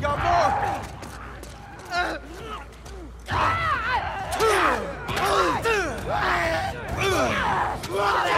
Got more! Two!